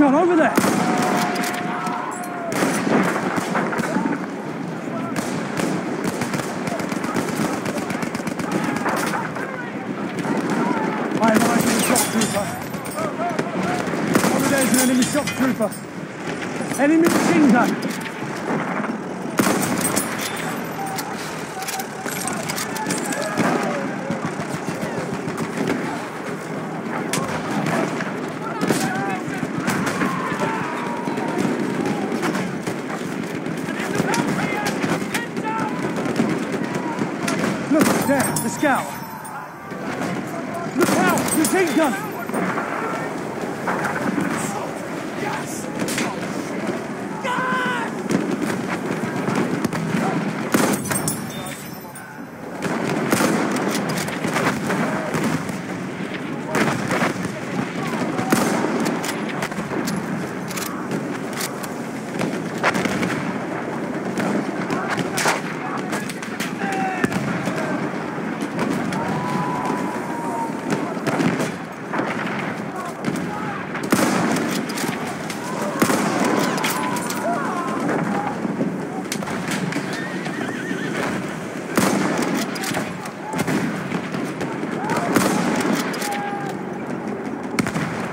gun over there! I eyes on shock trooper. Over there's an enemy shock trooper. Enemy machine gun. There, the scout. Look out, machine gun.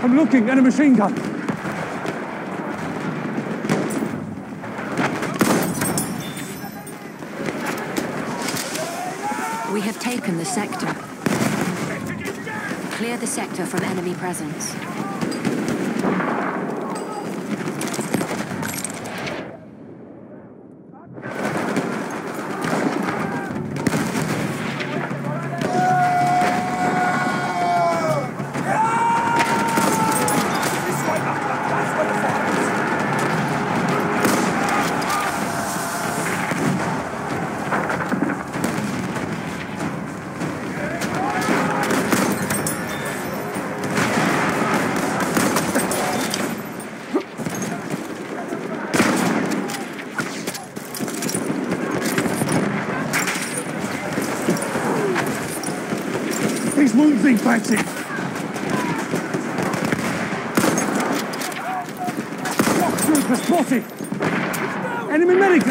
I'm looking at a machine gun. We have taken the sector. Clear the sector from enemy presence. These wounds patching. Shock trooper spotted. Enemy medic